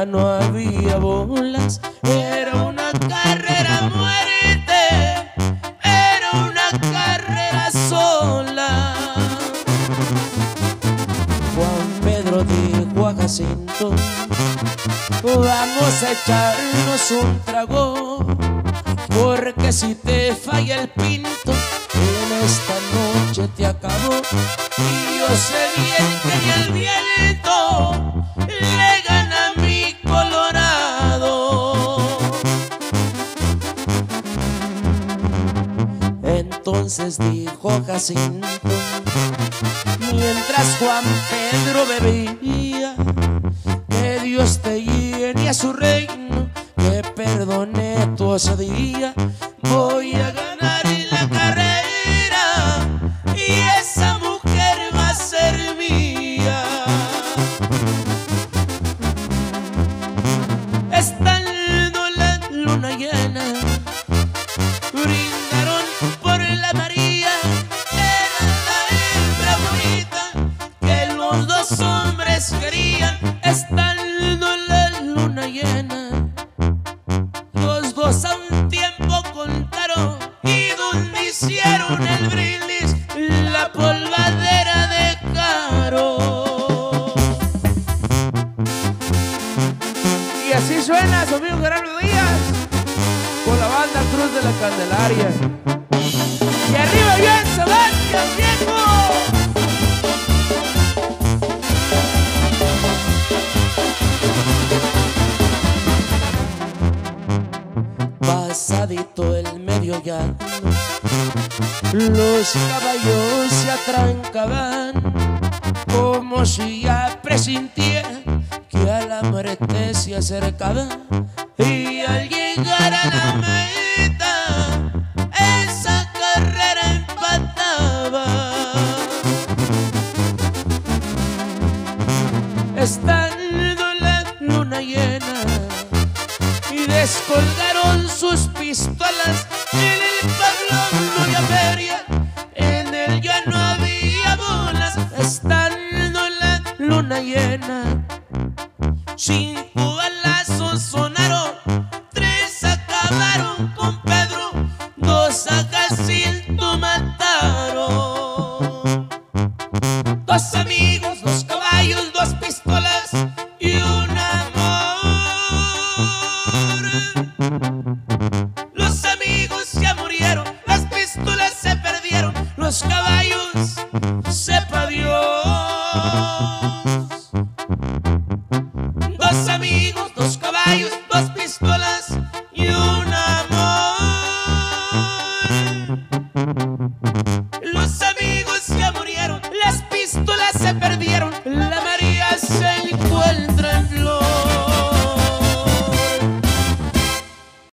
había bolas. Era una carrera muerte, era una carrera sola. Juan Pedro dijo a Jacinto, vamos a echarnos un trago, porque si te falla el pinto, en esta noche te acabó. Y yo sé bien que el viento Entonces dijo Jacinto, mientras Juan Pedro bebía, que Dios te llene a su reino, que perdone tu osadía. Voy a ganar la carrera y esa mujer va a ser mía. Estando la luna llena, hombres querían. Estando la luna llena, los dos a un tiempo contaron y donde hicieron el brindis, la polvadera de caro. Y así suena su amigo Gerardo Díaz con la banda Cruz de la Candelaria. Y arriba bien Sebastián Viejo. Pasadito el medio llano. Los caballos se atrancaban como si ya presintieran que a la muerte se acercaba. Y al llegar a la meta, esa carrera empataba. Estando la luna llena y descolgaron cinco balazos sonaron tres acabaron con Pedro dos a Jacinto mataron Dos amigos, dos caballos, dos pistolas y un amor. Los amigos ya murieron, las pistolas se perdieron, los caballos sepa Dios. Dos amigos, dos caballos,